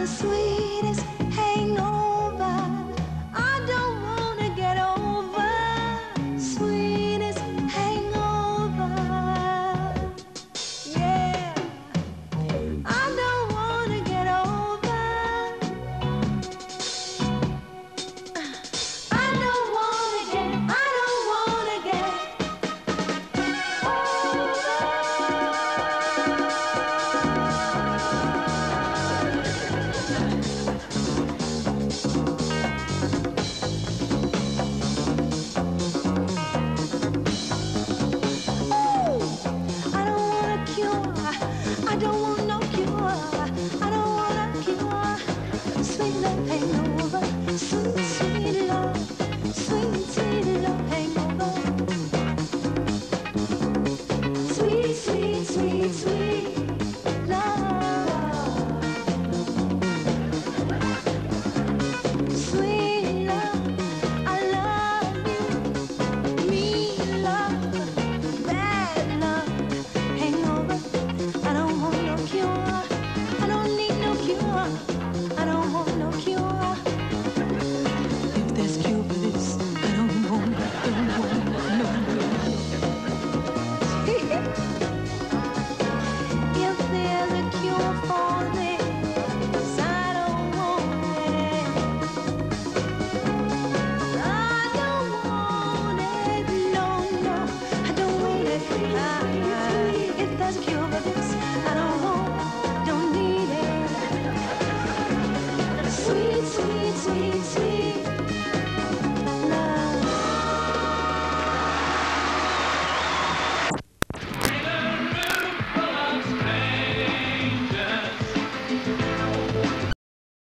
the sweetest me.